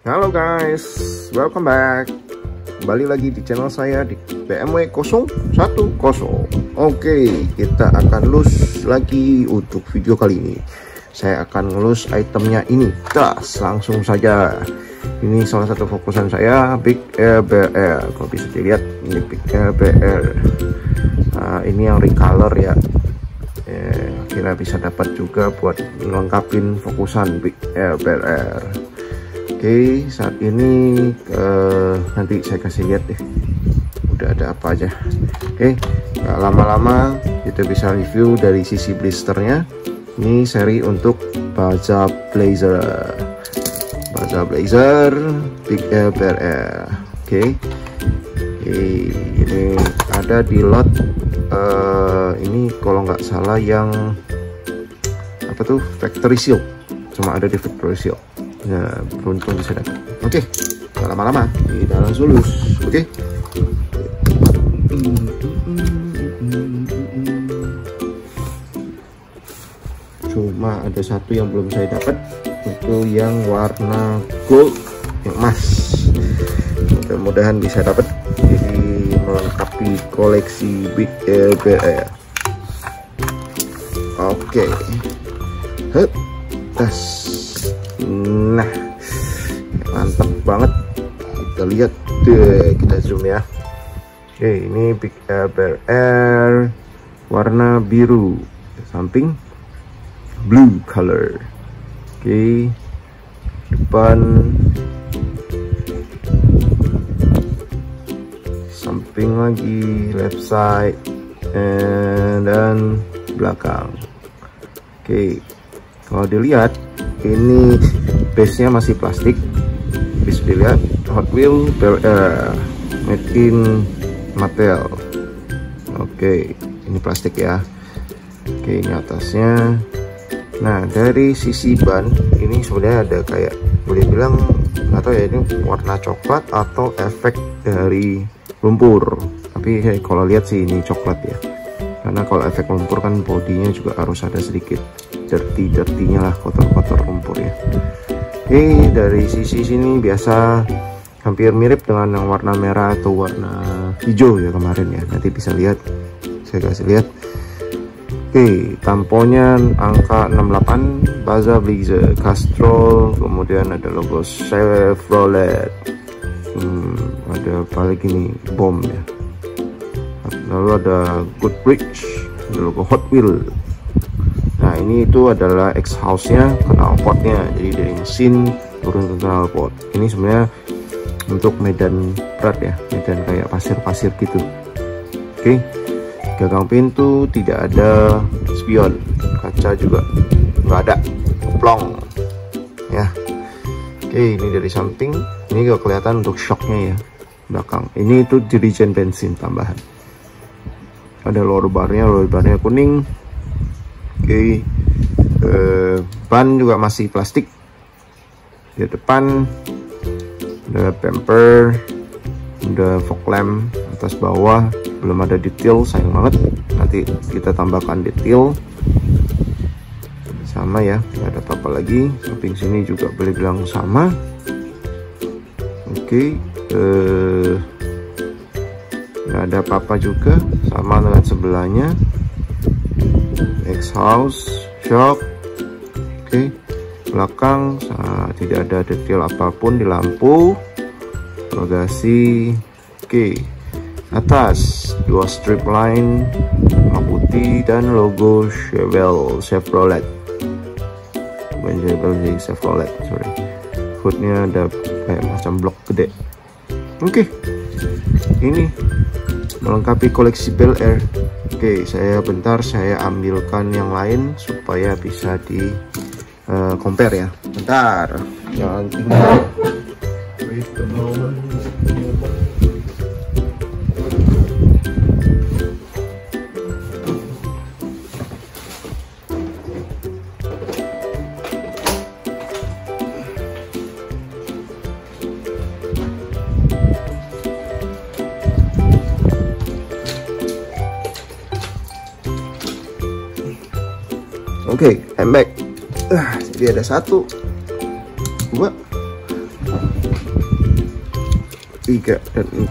Halo guys, welcome back. Kembali lagi di channel saya di BMW 010 Oke, kita akan lus lagi untuk video kali ini. Saya akan ngelus itemnya ini. Das, langsung saja. Ini salah satu fokusan saya Big RBR Kalau bisa dilihat, ini Big RBR nah, Ini yang recolor ya. Eh, Kira bisa dapat juga buat melengkapin fokusan Big RBR Oke saat ini uh, nanti saya kasih lihat deh. Udah ada apa aja. Oke lama-lama kita bisa review dari sisi blisternya. Ini seri untuk Baja Blazer. Baja Blazer Big Bear Air. Oke Oke ini ada di lot uh, ini kalau nggak salah yang apa tuh? Factory seal cuma ada di factory seal ya beruntung bisa dapat oke okay. lama-lama. Kita langsung lulus oke. Okay? cuma ada satu yang belum saya dapat. Itu yang warna gold yang emas. Mudah-mudahan bisa dapat. Jadi melengkapi koleksi Big LBR oke. Okay. Hup, tas nah mantap banget. Kita lihat deh kita zoom ya. Oke ini Big Air Air warna biru. Samping blue color. Oke depan samping lagi left side and dan belakang. Oke kalau dilihat ini base nya masih plastik. Bisa dilihat Hot Wheel uh, made in Mattel. Oke ini plastik ya. Oke ini atasnya. Nah dari sisi ban ini sebenarnya ada kayak boleh bilang atau ya ini warna coklat atau efek dari lumpur. Tapi kalau lihat sih ini coklat ya karena kalau efek lumpur kan bodinya juga harus ada sedikit dirty-dirtynya lah kotor-kotor lumpur ya. Oke dari sisi sini biasa hampir mirip dengan yang warna merah atau warna hijau ya kemarin ya. Nanti bisa lihat saya kasih lihat. Oke tamponya angka 68 Baza Blazer Castrol kemudian ada logo Chevrolet. Hmm, ada apa lagi bom ya lalu ada Goodrich ada logo Hot Wheel nah ini itu adalah exhaust nya knalpotnya jadi dari mesin turun ke knalpot ini sebenarnya untuk medan berat ya medan kayak pasir-pasir gitu. Oke gagang pintu tidak ada spion. Kaca juga nggak ada. Plong. Ya. Oke ini dari samping. Ini gak kelihatan untuk shocknya ya belakang. Ini itu dirijen bensin tambahan ada lower barnya lower barnya kuning Oke, eh, ban juga masih plastik. Di depan ada bumper, ada fog lamp atas bawah, belum ada detail, sayang banget. Nanti kita tambahkan detail. Sama ya, nggak ada apa-apa lagi. Samping sini juga boleh bilang sama. Oke, eh, nggak ada apa-apa juga, sama dengan sebelahnya exhaust shock oke okay. belakang nah, tidak ada detail apa pun di lampu bagasi oke okay. atas dua strip line putih dan logo Chevelle Chevrolet bukan Chevelle jadi Chevrolet sorry hoodnya ada kayak macam blok gede oke okay. ini melengkapi koleksi Bel Air. Oke saya bentar saya ambilkan yang lain supaya bisa di uh, compare ya. Bentar. Jangan tinggal Oke, okay, back. Uh, jadi ada satu, dua, 3 dan 4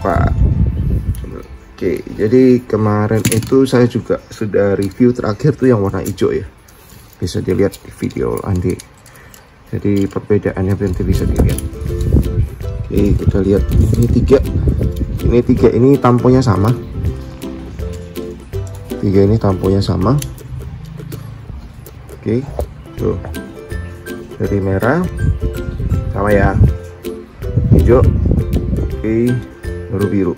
oke jadi kemarin itu saya juga sudah review terakhir tuh yang warna hijau ya. Bisa dilihat di video nanti jadi perbedaannya nanti bisa dilihat. Oke kita lihat ini tiga. Ini tiga ini tamponya sama. Tiga ini tamponya sama oke tuh. Dari merah sama ya. Hijau oke. Baru biru.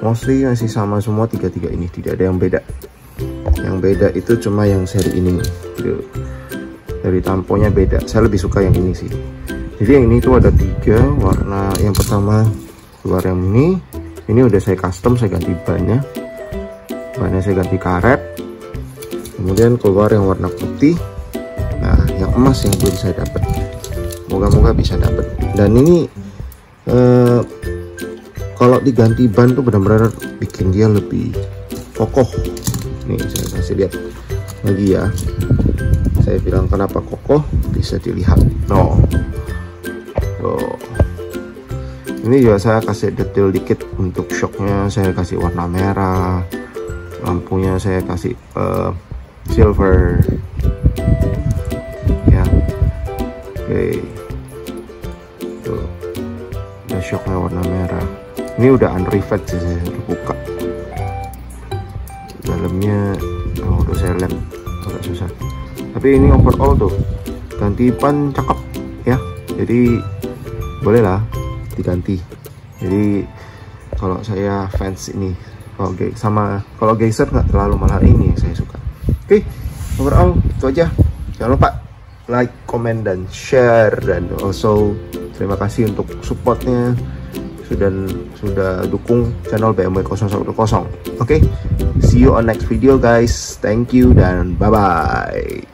Mostly masih sama semua tiga-tiga ini tidak ada yang beda. Yang beda itu cuma yang seri ini. Tuh. dari tamponya beda. Saya lebih suka yang ini sih. Jadi yang ini tuh ada tiga warna yang pertama keluar yang ini. Ini udah saya custom saya ganti bannya. Bannya saya ganti karet kemudian keluar yang warna putih. Nah yang emas yang belum saya dapat. Moga-moga bisa dapat. Dan ini eh, kalau diganti ban tuh benar-benar bikin dia lebih kokoh. Nih saya kasih lihat lagi ya. Saya bilang kenapa kokoh? Bisa dilihat. No. Tuh. Ini juga saya kasih detail dikit untuk shocknya. Saya kasih warna merah. Lampunya saya kasih uh, silver. Ya. Oke. Okay. tuh ada shocknya warna merah. Ini udah unreflect sih saya udah buka. Dalamnya oh, udah saya lem. Agak susah. Tapi ini overall tuh ganti ban cakep ya. Jadi boleh lah diganti. Jadi kalau saya fans ini kalau sama kalau geyser nggak terlalu mahal ini oke okay, overall itu aja. Jangan lupa like comment dan share. Dan also terima kasih untuk supportnya. Sudah sudah dukung channel BMW 010 oke okay? see you on next video guys. Thank you dan bye bye